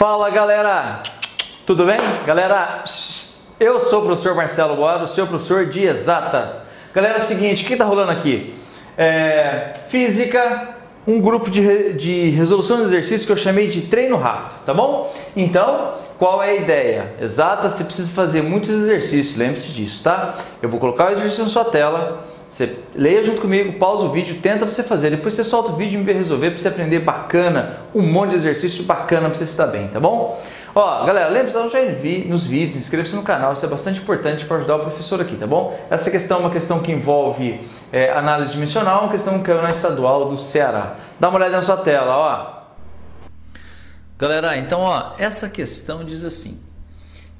Fala galera, tudo bem? Galera, eu sou o professor Marcelo Boado, seu professor de exatas. Galera, é o seguinte, o que está rolando aqui? É, física, um grupo de, de resolução de exercício que eu chamei de treino rápido, tá bom? Então, qual é a ideia? Exata, você precisa fazer muitos exercícios, lembre-se disso, tá? Eu vou colocar o exercício na sua tela, você leia junto comigo, pausa o vídeo, tenta você fazer. Depois você solta o vídeo e me vê resolver para você aprender bacana, um monte de exercício bacana para você estar bem, tá bom? Ó, galera, lembre-se de já vi nos vídeos, inscreva-se no canal, isso é bastante importante para ajudar o professor aqui, tá bom? Essa questão é uma questão que envolve é, análise dimensional, uma questão que caiu na estadual do Ceará. Dá uma olhada na sua tela, ó. Galera, então, ó, essa questão diz assim: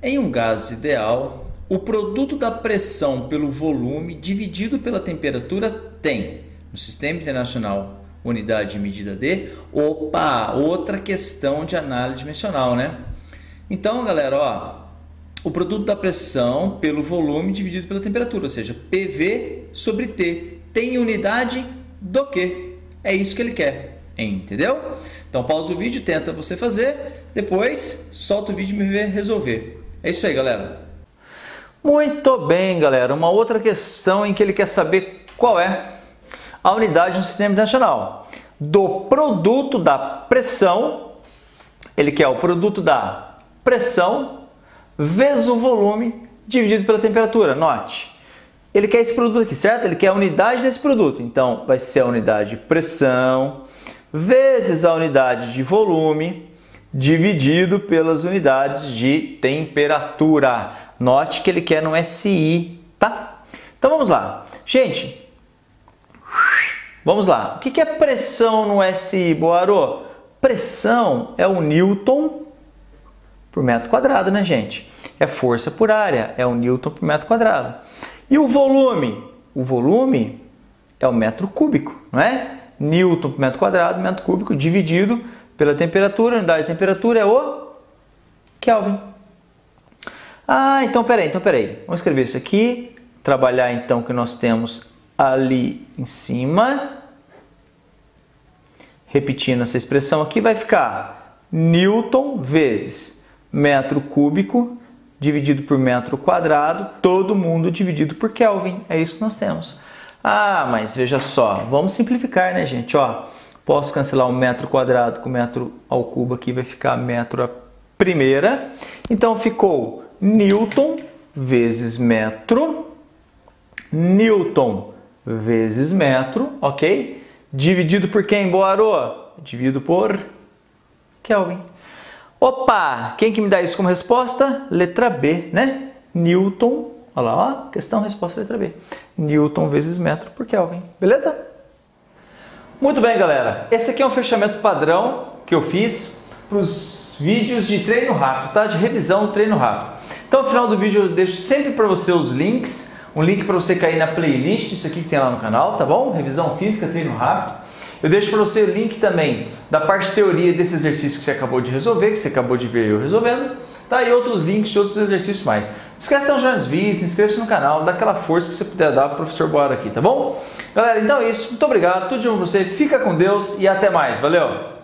em um gás ideal, o produto da pressão pelo volume dividido pela temperatura tem, no Sistema Internacional, unidade de medida de. Opa, outra questão de análise dimensional, né? Então, galera, ó, o produto da pressão pelo volume dividido pela temperatura, ou seja, PV sobre T, tem unidade do que? É isso que ele quer, entendeu? Então pausa o vídeo, tenta você fazer, depois solta o vídeo e me vê resolver. É isso aí, galera. Muito bem, galera. Uma outra questão em que ele quer saber qual é a unidade no sistema internacional do produto da pressão. Ele quer o produto da pressão vezes o volume dividido pela temperatura. Note, ele quer esse produto aqui, certo? Ele quer a unidade desse produto. Então, vai ser a unidade de pressão vezes a unidade de volume dividido pelas unidades de temperatura. Note que ele quer no SI, tá? Então vamos lá. Gente, vamos lá. O que é pressão no SI, Boarô? Pressão é o Newton por metro quadrado, né, gente? É força por área, é o Newton por metro quadrado. E o volume? O volume é o metro cúbico, não é? Newton por metro quadrado, metro cúbico, dividido pela temperatura, unidade de temperatura é o Kelvin. Ah, então peraí, então peraí. Vamos escrever isso aqui, trabalhar então o que nós temos ali em cima. Repetindo essa expressão aqui, vai ficar Newton vezes metro cúbico dividido por metro quadrado, todo mundo dividido por Kelvin. É isso que nós temos. Ah, mas veja só, vamos simplificar, né, gente? Ó, Posso cancelar o um metro quadrado com metro ao cubo aqui, vai ficar metro a primeira. Então ficou Newton vezes metro, Newton vezes metro, ok? Dividido por quem, Boarô? Dividido por Kelvin. Opa, quem que me dá isso como resposta? Letra B, né? Newton, olha lá, ó, questão, resposta, letra B. Newton vezes metro por Kelvin, beleza? Muito bem, galera. Esse aqui é um fechamento padrão que eu fiz para os vídeos de treino rápido, tá? De revisão do treino rápido. Então, no final do vídeo eu deixo sempre para você os links, um link para você cair na playlist, isso aqui que tem lá no canal, tá bom? Revisão física, treino rápido. Eu deixo para você o link também da parte teoria desse exercício que você acabou de resolver, que você acabou de ver eu resolvendo, tá? E outros links de outros exercícios mais. Esquece de nos vídeos, inscreva-se no canal, dá aquela força que você puder dar para o professor Bora aqui, tá bom? Galera, então é isso. Muito obrigado, tudo de bom pra você. Fica com Deus e até mais. Valeu!